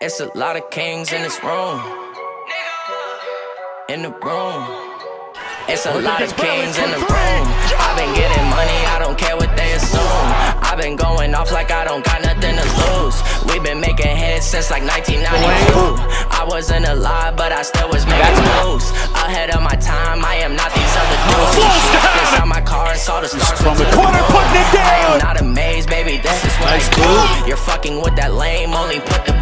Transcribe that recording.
It's a lot of kings in this room. In the room. It's a lot of kings in the room. I've been getting money, I don't care what they assume. I've been going off like I don't got nothing to lose. We've been making hits since like 1992. I wasn't alive, but I still was making moves. Ahead of my time, I am not these Nice like, you're fucking with that lame, only put the